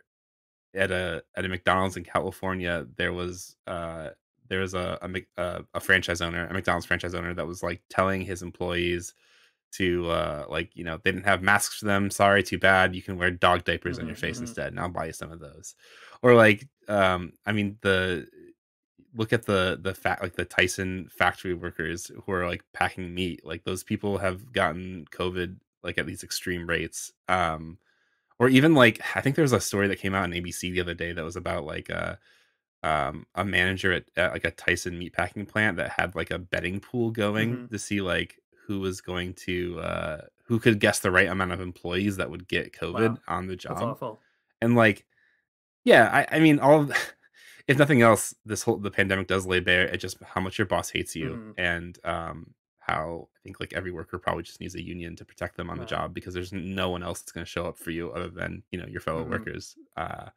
at a at a mcdonald's in california there was uh there was a, a a franchise owner a mcdonald's franchise owner that was like telling his employees to uh like you know they didn't have masks for them sorry too bad you can wear dog diapers mm-hmm, on your face mm-hmm. instead and i'll buy you some of those or like um i mean the look at the the fact like the Tyson factory workers who are like packing meat. Like those people have gotten COVID like at these extreme rates. Um, or even like I think there was a story that came out on ABC the other day that was about like a um a manager at, at like a Tyson meat packing plant that had like a betting pool going mm-hmm. to see like who was going to uh who could guess the right amount of employees that would get COVID wow. on the job. And like yeah, I, I mean all of if nothing else, this whole the pandemic does lay bare at just how much your boss hates you mm-hmm. and um, how I think like every worker probably just needs a union to protect them on the job because there's no one else that's going to show up for you other than you know your fellow mm-hmm. workers. Uh,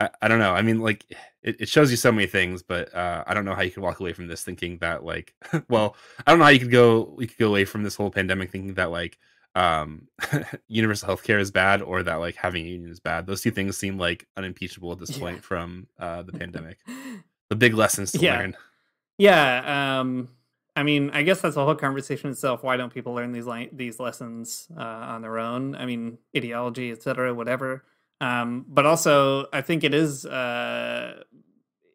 I, I, don't know. I mean, like it, it shows you so many things, but uh, I don't know how you could walk away from this thinking that like, well, I don't know how you could go. you could go away from this whole pandemic thinking that like um universal healthcare is bad or that like having a union is bad those two things seem like unimpeachable at this yeah. point from uh the pandemic the big lessons to
yeah.
learn
yeah um i mean i guess that's the whole conversation itself why don't people learn these like these lessons uh on their own i mean ideology etc whatever Um, but also, I think it is. Uh,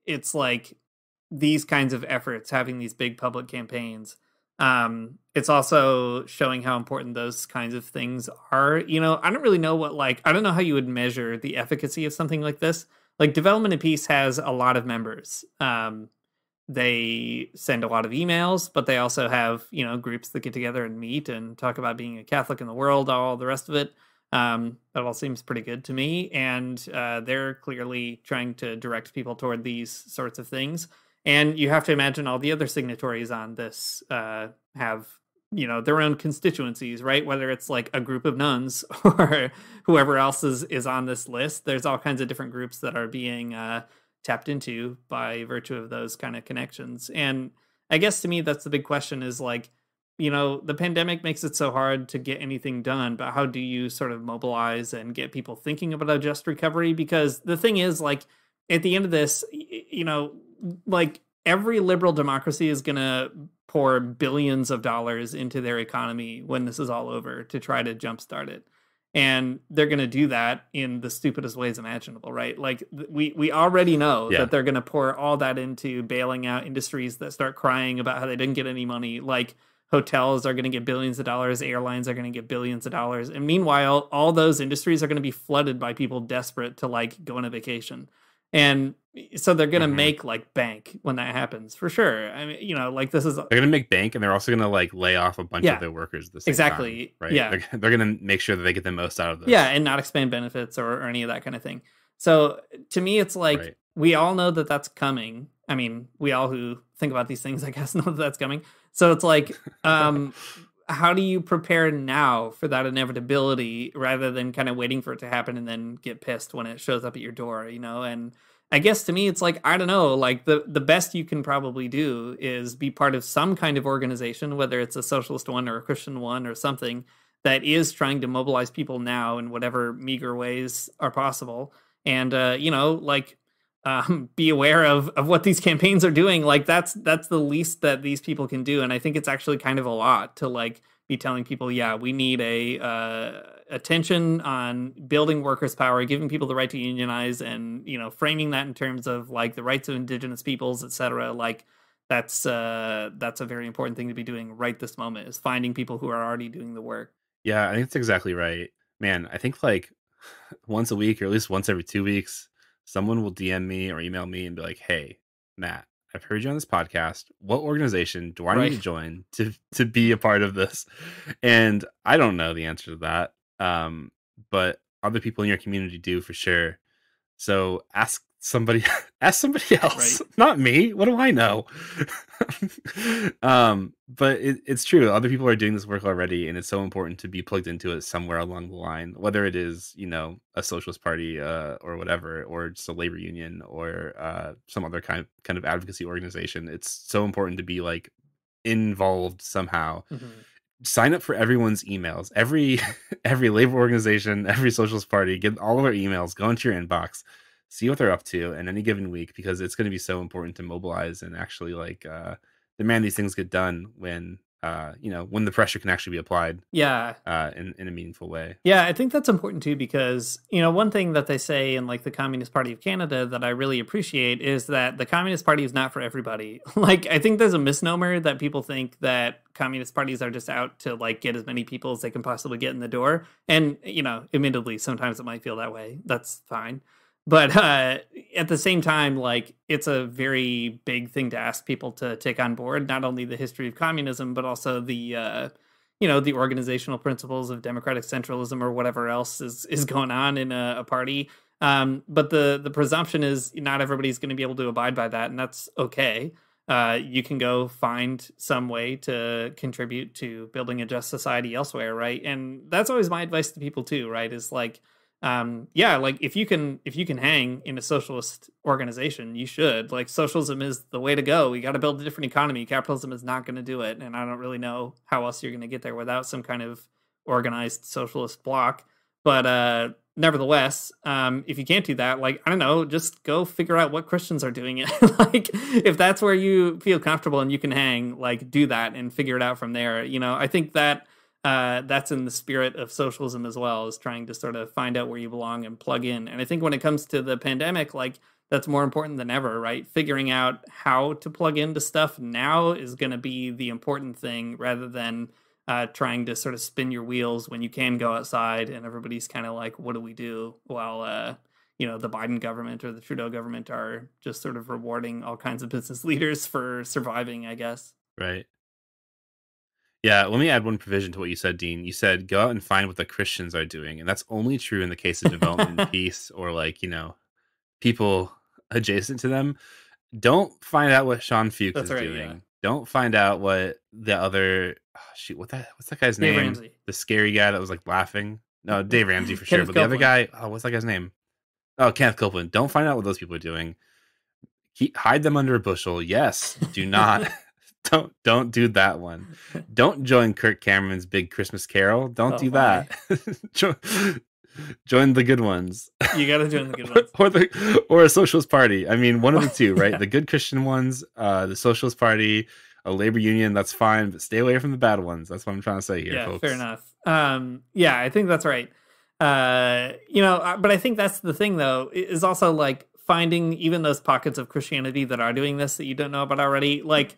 it's like these kinds of efforts, having these big public campaigns. Um, it's also showing how important those kinds of things are. You know, I don't really know what like I don't know how you would measure the efficacy of something like this. Like Development and Peace has a lot of members. Um, they send a lot of emails, but they also have you know groups that get together and meet and talk about being a Catholic in the world, all the rest of it. Um, that all seems pretty good to me, and uh, they're clearly trying to direct people toward these sorts of things. And you have to imagine all the other signatories on this uh, have you know their own constituencies right whether it's like a group of nuns or whoever else is is on this list there's all kinds of different groups that are being uh tapped into by virtue of those kind of connections. And I guess to me, that's the big question is like, you know, the pandemic makes it so hard to get anything done, but how do you sort of mobilize and get people thinking about a just recovery? Because the thing is, like, at the end of this, you know, like every liberal democracy is going to pour billions of dollars into their economy when this is all over to try to jumpstart it. And they're going to do that in the stupidest ways imaginable right? Like we we already know yeah. that they're going to pour all that into bailing out industries that start crying about how they didn't get any money. Like hotels are going to get billions of dollars airlines are going to get billions of dollars. And meanwhile all those industries are going to be flooded by people desperate to like go on a vacation and so they're gonna mm-hmm. make like bank when that happens for sure. I mean, you know, like this is
they're gonna make bank, and they're also gonna like lay off a bunch yeah, of their workers. The
exactly,
time, right?
Yeah,
they're, they're, gonna make sure that they get the most out of this.
Yeah, and not expand benefits or, or any of that kind of thing. So to me, it's like right. we all know that that's coming. I mean, we all who think about these things, I guess, know that that's coming. So it's like, um, how do you prepare now for that inevitability rather than kind of waiting for it to happen and then get pissed when it shows up at your door? You know, and I guess to me it's like I don't know, like the the best you can probably do is be part of some kind of organization, whether it's a socialist one or a Christian one or something that is trying to mobilize people now in whatever meager ways are possible. And uh, you know, like um, be aware of of what these campaigns are doing. Like that's that's the least that these people can do, and I think it's actually kind of a lot to like be telling people, yeah, we need a uh, attention on building workers' power, giving people the right to unionize, and you know, framing that in terms of like the rights of indigenous peoples, etc. Like that's uh, that's a very important thing to be doing right this moment is finding people who are already doing the work.
Yeah, I think that's exactly right, man. I think like once a week or at least once every two weeks, someone will DM me or email me and be like, "Hey, Matt, I've heard you on this podcast. What organization do I right. need to join to to be a part of this? And I don't know the answer to that. Um, but other people in your community do for sure. So ask somebody ask somebody else right. not me. What do i know? Um but it, it's true. Other people are doing this work already and it's so important to be plugged into it somewhere along the line whether it is you know a socialist party uh, or whatever or just a labor union or uh, some other kind of kind of advocacy organization. It's so important to be like involved somehow. Mm-hmm. Sign up for everyone's emails. Every every labor organization every socialist party get all of their emails go into your inbox see what they're up to in any given week because it's going to be so important to mobilize and actually like uh, demand these things get done when uh, you know when the pressure can actually be applied
yeah.
uh, in, in a meaningful way.
Yeah i think that's important too because you know one thing that they say in like the communist party of canada that i really appreciate is that the communist party is not for everybody. Like i think there's a misnomer that people think that communist parties are just out to like get as many people as they can possibly get in the door and you know admittedly sometimes it might feel that way. That's fine but uh, at the same time like it's a very big thing to ask people to take on board not only the history of communism but also the uh, you know the organizational principles of democratic centralism or whatever else is is going on in a, a party. Um, but the the presumption is not everybody's going to be able to abide by that and that's okay. Uh, you can go find some way to contribute to building a just society elsewhere right? And that's always my advice to people too right? Is like um yeah like if you can if you can hang in a socialist organization you should. Like socialism is the way to go. We got to build a different economy. Capitalism is not going to do it and i don't really know how else you're going to get there without some kind of organized socialist bloc. But uh nevertheless um if you can't do that like i don't know just go figure out what christians are doing. It like if that's where you feel comfortable and you can hang like do that and figure it out from there. You know i think that uh, that's in the spirit of socialism as well, is trying to sort of find out where you belong and plug in. And I think when it comes to the pandemic, like that's more important than ever, right? Figuring out how to plug into stuff now is going to be the important thing rather than uh, trying to sort of spin your wheels when you can go outside and everybody's kind of like, what do we do? While, uh, you know, the Biden government or the Trudeau government are just sort of rewarding all kinds of business leaders for surviving, I guess.
Right. Yeah, let me add one provision to what you said, Dean. You said go out and find what the Christians are doing, and that's only true in the case of development and peace, or like you know, people adjacent to them. Don't find out what Sean Feucht
That's
is
right,
doing.
yeah.
Don't find out what the other oh, shoot. What that? What's that guy's
Dave
name?
Ramsey.
The scary guy that was like laughing. No, Dave Ramsey for sure. But the other guy, oh, what's that guy's name? Oh, Kenneth Copeland. Don't find out what those people are doing. Keep, hide them under a bushel. Yes. Do not. don't don't do that one. Don't join Kirk Cameron's big Christmas Carol. Don't
Oh,
do
my.
that. join, the good ones.
You got to join the good ones.
or the or a socialist party. I mean, one of the two, right? The good Christian ones, uh, the socialist party, a labor union. That's fine, but stay away from the bad ones. That's what I'm trying to say here,
yeah,
folks.
fair enough. Um, yeah, I think that's right. Uh, you know, uh, but I think that's the thing though, is also like finding even those pockets of Christianity that are doing this that you don't know about already. Like,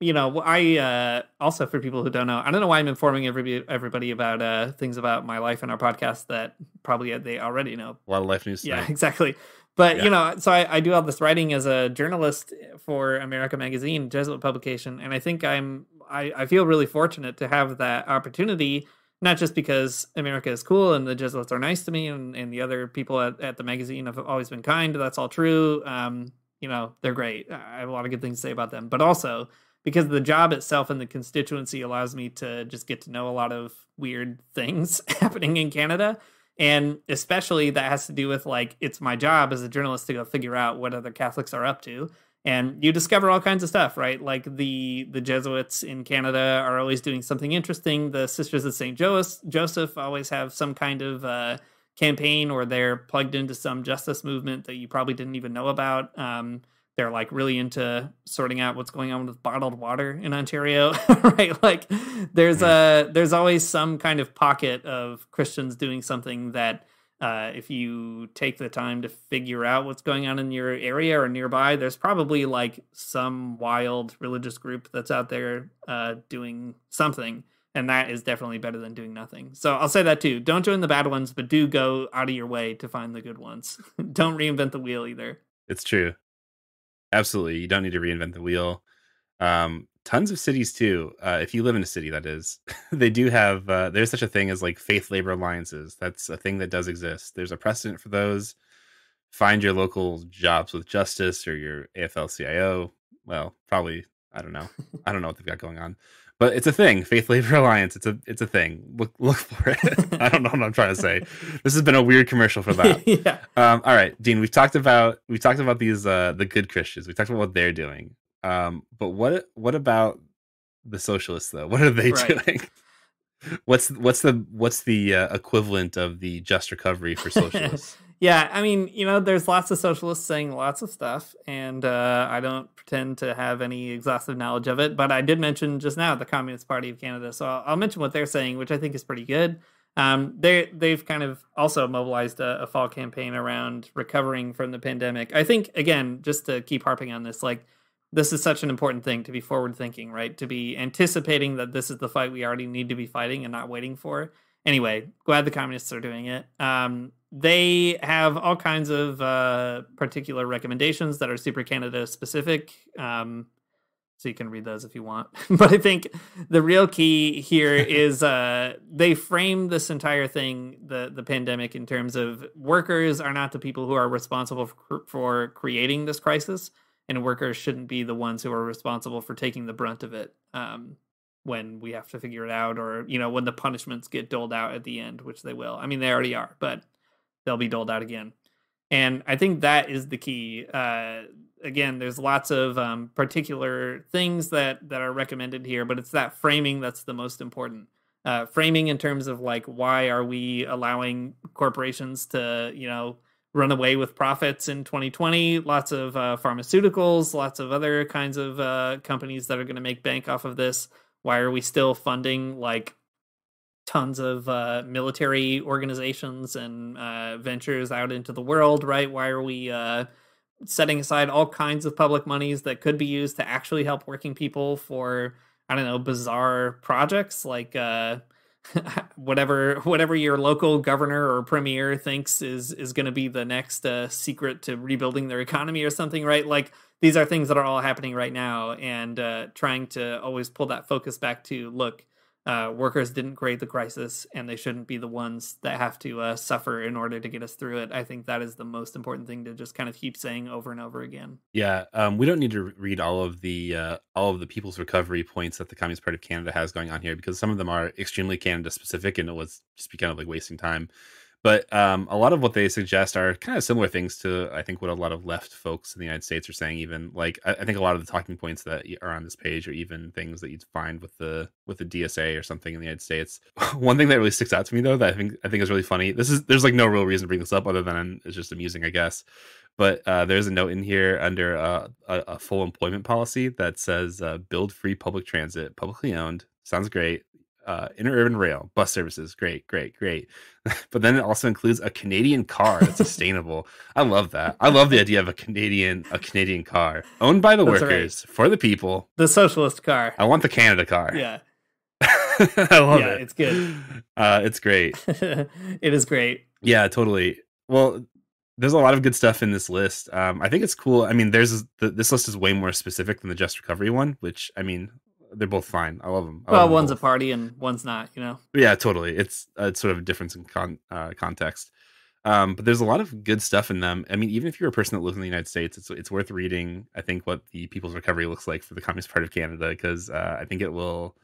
you know, I uh, also for people who don't know, I don't know why I'm informing everybody everybody about uh, things about my life and our podcast that probably they already know.
A lot of life news.
Yeah,
tonight.
exactly. But
Yeah.
you know, so I, I do all this writing as a journalist for America Magazine, Jesuit publication, and I think I'm I, I feel really fortunate to have that opportunity. Not just because America is cool and the Jesuits are nice to me, and, and the other people at, at the magazine have always been kind. That's all true. Um, you know, they're great. I have a lot of good things to say about them, but also because the job itself and the constituency allows me to just get to know a lot of weird things happening in Canada. And especially that has to do with like it's my job as a journalist to go figure out what other Catholics are up to. And you discover all kinds of stuff, right? Like the the Jesuits in Canada are always doing something interesting. The Sisters of St. Joseph, Joseph always have some kind of uh, campaign or they're plugged into some justice movement that you probably didn't even know about. Um, they're like really into sorting out what's going on with bottled water in Ontario, right? Like there's a there's always some kind of pocket of Christians doing something that uh, if you take the time to figure out what's going on in your area or nearby, there's probably like some wild religious group that's out there uh, doing something. And that is definitely better than doing nothing. So I'll say that too. Don't join the bad ones, but do go out of your way to find the good ones. Don't reinvent the wheel either.
It's true. Absolutely. You don't need to reinvent the wheel. Um, tons of cities too. Uh, if you live in a city, that is, they do have. Uh, there's such a thing as like faith labor alliances. That's a thing that does exist. There's a precedent for those. Find your local jobs with justice or your AFL-CIO. Well, probably. I don't know. I don't know what they've got going on, but it's a thing. Faith Labor Alliance. It's a it's a thing. Look look for it. I don't know what I'm trying to say. This has been a weird commercial for that.
yeah.
Um, all right, Dean. We've talked about we talked about these uh, the good Christians. We talked about what they're doing. Um, but what what about the socialists though? What are they
Right.
doing? What's what's the what's the uh, equivalent of the just recovery for socialists?
Yeah, I mean, you know, there's lots of socialists saying lots of stuff, and uh, I don't pretend to have any exhaustive knowledge of it. But I did mention just now the Communist Party of Canada, so I'll, I'll mention what they're saying, which I think is pretty good. Um, they they've kind of also mobilized a, a fall campaign around recovering from the pandemic. I think again, just to keep harping on this, like this is such an important thing to be forward thinking, right? To be anticipating that this is the fight we already need to be fighting and not waiting for. Anyway, glad the communists are doing it. Um, they have all kinds of uh, particular recommendations that are super Canada specific. Um, so you can read those if you want. but I think the real key here is uh, they frame this entire thing, the the pandemic, in terms of workers are not the people who are responsible for, for creating this crisis, and workers shouldn't be the ones who are responsible for taking the brunt of it um, when we have to figure it out, or you know when the punishments get doled out at the end, which they will. I mean, they already are, but they'll be doled out again. And I think that is the key. Uh, again, there's lots of um, particular things that that are recommended here, but it's that framing that's the most important. Uh, framing in terms of like why are we allowing corporations to you know run away with profits in 2020? Lots of uh, pharmaceuticals, lots of other kinds of uh, companies that are going to make bank off of this. Why are we still funding like tons of uh, military organizations and uh, ventures out into the world, right? Why are we uh, setting aside all kinds of public monies that could be used to actually help working people for, I don't know, bizarre projects like uh, whatever whatever your local governor or premier thinks is is going to be the next uh, secret to rebuilding their economy or something, right? Like these are things that are all happening right now, and uh, trying to always pull that focus back to look uh, workers didn't create the crisis and they shouldn't be the ones that have to uh, suffer in order to get us through it. I think that is the most important thing to just kind of keep saying over and over again.
Yeah, um, we don't need to read all of the uh, all of the people's recovery points that the Communist Party of Canada has going on here because some of them are extremely Canada specific and it was just be kind of like wasting time. But um, a lot of what they suggest are kind of similar things to I think what a lot of left folks in the United States are saying. Even like I, I think a lot of the talking points that are on this page are even things that you'd find with the with the DSA or something in the United States. One thing that really sticks out to me though that I think I think is really funny. This is there's like no real reason to bring this up other than it's just amusing, I guess. But uh, there's a note in here under uh, a, a, full employment policy that says uh, build free public transit, publicly owned. Sounds great uh, interurban rail, bus services. Great, great, great. but then it also includes a Canadian car that's sustainable. I love that. I love the idea of a Canadian a Canadian car owned by the that's workers right. for the people.
The socialist car.
I want the Canada car.
Yeah.
I love yeah, it.
It's good.
Uh, it's great.
it is great.
Yeah, totally. Well, there's a lot of good stuff in this list. Um, I think it's cool. I mean, there's the, this list is way more specific than the Just Recovery one, which I mean, they're both fine. I love them. I
well,
them
one's
both.
a party and one's not. You know.
Yeah, totally. It's uh, it's sort of a difference in con- uh, context. Um, but there's a lot of good stuff in them. I mean, even if you're a person that lives in the United States, it's it's worth reading. I think what the People's Recovery looks like for the Communist Party of Canada because uh, I think it will.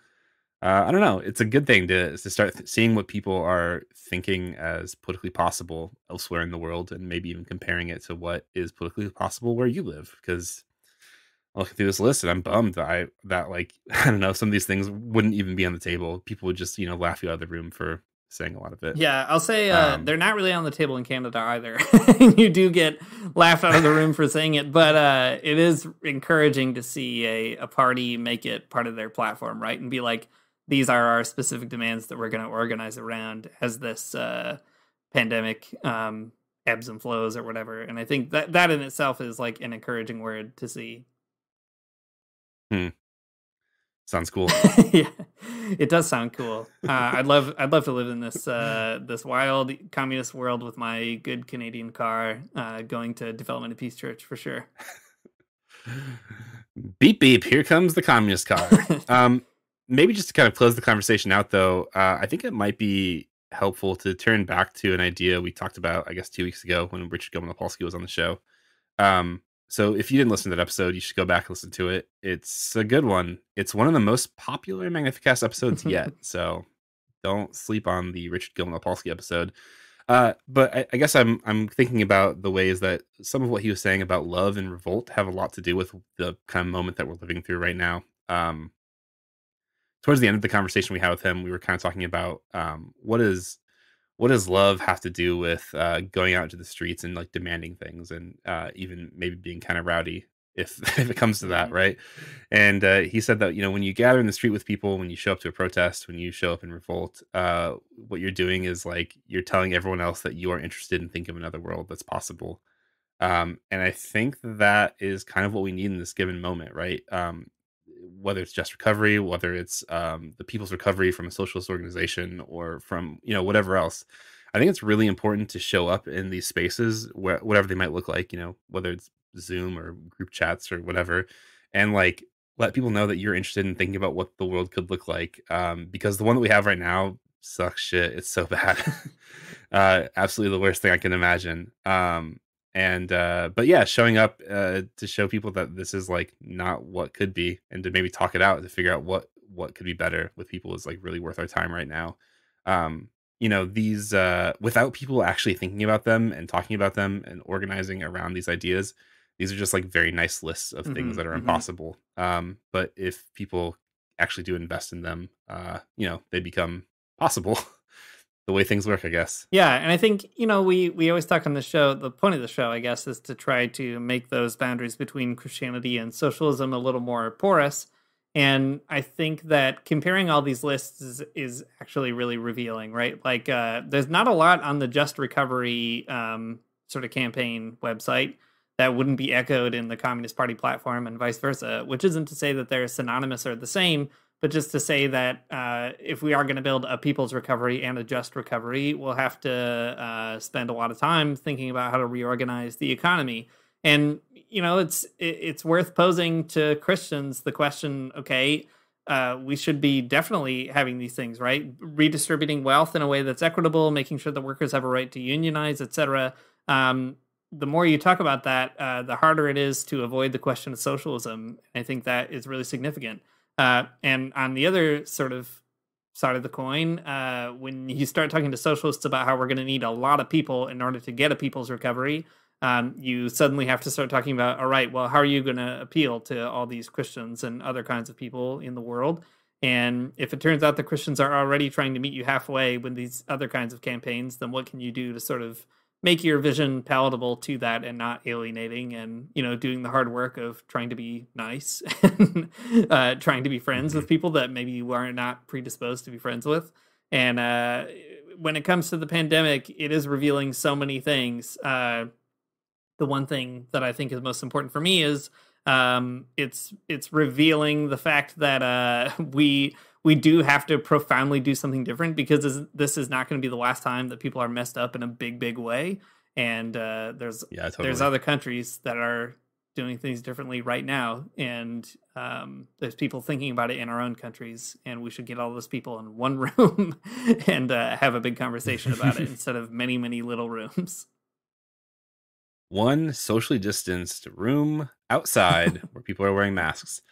Uh, I don't know. It's a good thing to to start th- seeing what people are thinking as politically possible elsewhere in the world, and maybe even comparing it to what is politically possible where you live. Because looking through this list and I'm bummed that I that like I don't know some of these things wouldn't even be on the table. People would just you know laugh you out of the room for saying a lot of it.
Yeah, I'll say uh, um, they're not really on the table in Canada either. you do get laughed out of the room for saying it, but uh, it is encouraging to see a, a party make it part of their platform, right? And be like, these are our specific demands that we're going to organize around as this uh, pandemic um, ebbs and flows or whatever. And I think that that in itself is like an encouraging word to see.
Hmm. Sounds cool.
yeah, it does sound cool. Uh, I'd love, I'd love to live in this, uh, this wild communist world with my good Canadian car, uh, going to Development of Peace Church for sure.
beep beep! Here comes the communist car. um, maybe just to kind of close the conversation out, though, uh, I think it might be helpful to turn back to an idea we talked about, I guess, two weeks ago when Richard Gilman-Opalsky was on the show. Um, so if you didn't listen to that episode, you should go back and listen to it. It's a good one. It's one of the most popular Magnificast episodes yet. So don't sleep on the Richard Gilman-Opalsky episode. Uh, but I, I, guess I'm I'm thinking about the ways that some of what he was saying about love and revolt have a lot to do with the kind of moment that we're living through right now. Um, towards the end of the conversation we had with him, we were kind of talking about um, what is what does love have to do with uh, going out into the streets and like demanding things and uh, even maybe being kind of rowdy if if it comes to that, mm-hmm. right? And uh, he said that you know when you gather in the street with people, when you show up to a protest, when you show up in revolt, uh, what you're doing is like you're telling everyone else that you are interested in think of another world that's possible. Um, and I think that is kind of what we need in this given moment, right? Um, whether it's just recovery, whether it's um, the people's recovery from a socialist organization or from you know whatever else. I think it's really important to show up in these spaces, whatever they might look like, you know, whether it's Zoom or group chats or whatever, and like let people know that you're interested in thinking about what the world could look like. Um, because the one that we have right now sucks shit. It's so bad. uh, absolutely the worst thing I can imagine. Um, and uh but yeah showing up uh to show people that this is like not what could be and to maybe talk it out to figure out what what could be better with people is like really worth our time right now. Um you know these uh without people actually thinking about them and talking about them and organizing around these ideas these are just like very nice lists of things mm-hmm, that are mm-hmm. impossible. Um but if people actually do invest in them uh you know they become possible the way things work, I guess.
Yeah, and I think you know we we always talk on the show. The point of the show, I guess, is to try to make those boundaries between Christianity and socialism a little more porous. And I think that comparing all these lists is, is actually really revealing, right? Like, uh, there's not a lot on the Just Recovery um, sort of campaign website that wouldn't be echoed in the Communist Party platform and vice versa, which isn't to say that they're synonymous or the same, but just to say that uh, if we are going to build a people's recovery and a just recovery, we'll have to uh, spend a lot of time thinking about how to reorganize the economy. And you know, it's it's worth posing to Christians the question: Okay, uh, we should be definitely having these things, right? Redistributing wealth in a way that's equitable, making sure the workers have a right to unionize, etc. Um, the more you talk about that, uh, the harder it is to avoid the question of socialism. I think that is really significant. Uh, and on the other sort of side of the coin, uh, when you start talking to socialists about how we're going to need a lot of people in order to get a people's recovery, um, you suddenly have to start talking about, all right, well, how are you going to appeal to all these Christians and other kinds of people in the world? And if it turns out the Christians are already trying to meet you halfway with these other kinds of campaigns, then what can you do to sort of make your vision palatable to that and not alienating and you know doing the hard work of trying to be nice and uh, trying to be friends with mm-hmm. people that maybe you are not predisposed to be friends with and uh, when it comes to the pandemic it is revealing so many things uh, the one thing that i think is most important for me is um, it's it's revealing the fact that uh, we we do have to profoundly do something different because this, is not going to be the last time that people are messed up in a big, big way. And uh, there's yeah, totally. there's other countries that are doing things differently right now, and um, there's people thinking about it in our own countries, and we should get all those people in one room and uh, have a big conversation about it instead of many, many little rooms.
One socially distanced room outside where people are wearing masks.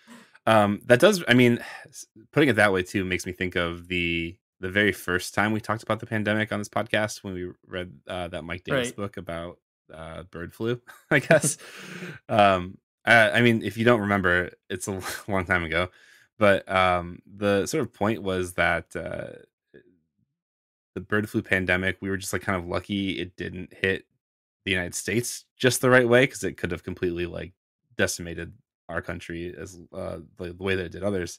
Um, that does. I mean, putting it that way too makes me think of the the very first time we talked about the pandemic on this podcast when we read uh, that Mike Davis right. book about uh, bird flu. I guess. um, I, I, mean, if you don't remember, it's a long time ago, but um, the sort of point was that uh, the bird flu pandemic, we were just like kind of lucky it didn't hit the United States just the right way because it could have completely like decimated our country as uh, the, the way that it did others.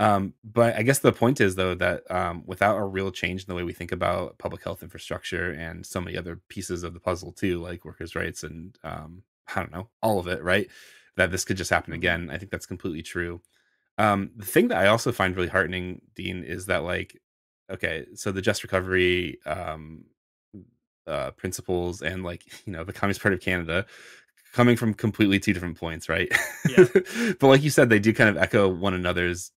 Um, but I guess the point is though that um, without a real change in the way we think about public health infrastructure and so many other pieces of the puzzle too, like workers' rights and um, I don't know, all of it, right? That this could just happen mm-hmm. again. I think that's completely true. Um, the thing that I also find really heartening, Dean, is that like, okay, so the just recovery um, uh, principles and like you know the Communist Party of Canada coming from completely two different points, right? Yeah. but like you said, they do kind of echo one another's.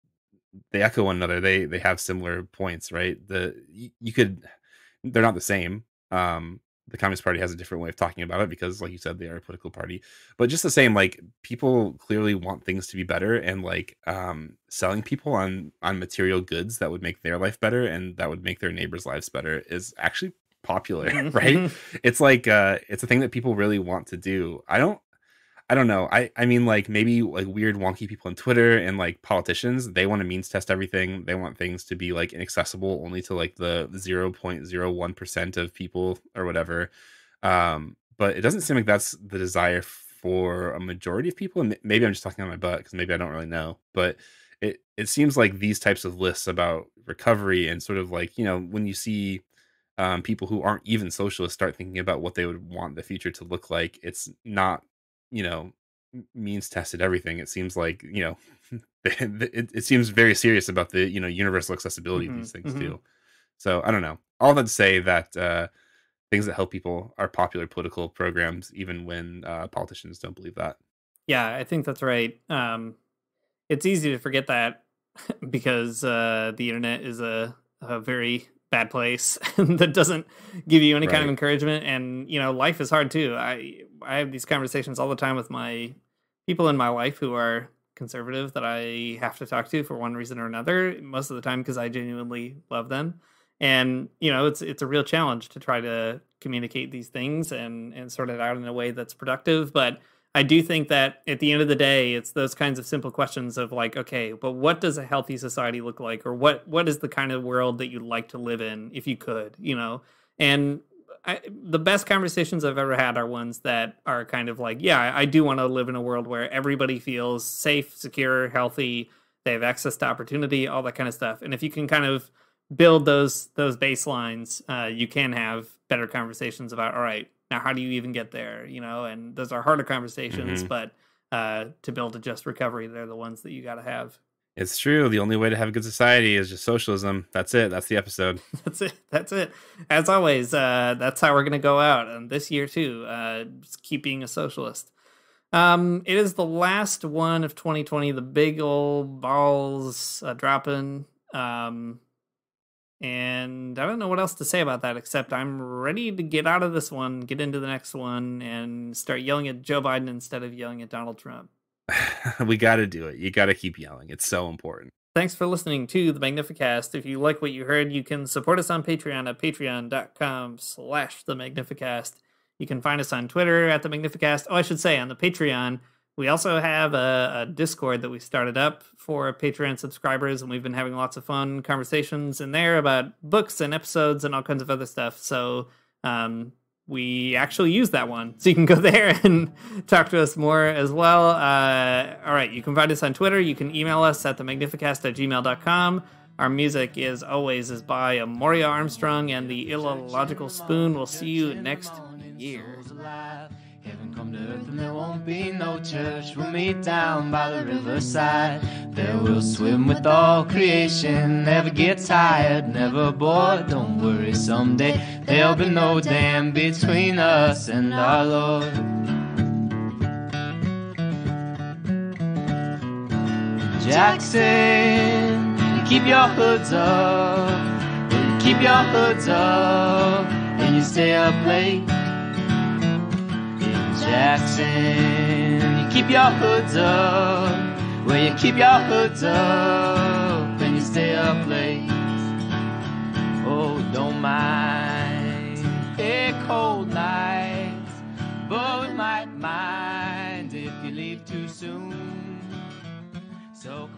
They echo one another. They they have similar points, right? The you, you could, they're not the same. Um, the Communist Party has a different way of talking about it because, like you said, they are a political party. But just the same, like people clearly want things to be better, and like um, selling people on on material goods that would make their life better and that would make their neighbors' lives better is actually popular, mm-hmm. right? It's like uh it's a thing that people really want to do. I don't I don't know. I I mean like maybe like weird wonky people on Twitter and like politicians, they want to means test everything. They want things to be like inaccessible only to like the 0.01% of people or whatever. Um but it doesn't seem like that's the desire for a majority of people and maybe I'm just talking on my butt cuz maybe I don't really know. But it it seems like these types of lists about recovery and sort of like, you know, when you see um, people who aren't even socialists start thinking about what they would want the future to look like. It's not, you know, means tested everything. It seems like, you know, it, it, seems very serious about the, you know, universal accessibility mm-hmm, of these things mm-hmm. too. So I don't know. All that to say that uh, things that help people are popular political programs, even when uh, politicians don't believe that.
Yeah, I think that's right. Um, it's easy to forget that because uh, the internet is a, a very bad place that doesn't give you any right. kind of encouragement. And you know life is hard too. I i have these conversations all the time with my people in my life who are conservative that i have to talk to for one reason or another most of the time because i genuinely love them. And you know it's it's a real challenge to try to communicate these things and and sort it out in a way that's productive. But I do think that at the end of the day, it's those kinds of simple questions of like, okay, but what does a healthy society look like, or what what is the kind of world that you'd like to live in if you could, you know? And I, the best conversations I've ever had are ones that are kind of like, yeah, I do want to live in a world where everybody feels safe, secure, healthy, they have access to opportunity, all that kind of stuff. And if you can kind of build those those baselines, uh, you can have better conversations about all right, now how do you even get there? You know, and those are harder conversations,
Mhm.
but uh, to build a just recovery, they're the ones that you got to have.
It's true. The only way to have a good society is just socialism. That's it. That's the episode.
That's it. That's it. As always, uh, that's how we're going to go out. And this year, too, uh, just keep being a socialist. Um, it is the last one of 2020, the big old balls uh, dropping. Um, and I don't know what else to say about that except I'm ready to get out of this one, get into the next one, and start yelling at Joe Biden instead of yelling at Donald Trump.
we got to do it. You got to keep yelling. It's so important.
Thanks for listening to the Magnificast. If you like what you heard, you can support us on Patreon at patreon.com slash the Magnificast. You can find us on Twitter at the Magnificast. Oh, I should say on the Patreon, we also have a, a Discord that we started up for Patreon subscribers, and we've been having lots of fun conversations in there about books and episodes and all kinds of other stuff. So um, we actually use that one. So you can go there and talk to us more as well. Uh, all right, you can find us on Twitter. You can email us at themagnificast at gmail.com. Our music, is always, is by Amaryah Armstrong and the Illogical Spoon. We'll see you next year.
Heaven come to earth and there won't be no church. We'll meet down by the riverside. There we'll swim with all creation. Never get tired, never bored. Don't worry, someday there'll be no dam between us and our Lord. Jackson, keep your hoods up. Keep your hoods up and you stay up late. Jackson, you keep your hoods up. Well, you keep your hoods up and you stay up late. Oh, don't mind a cold night, but we might mind if you leave too soon. So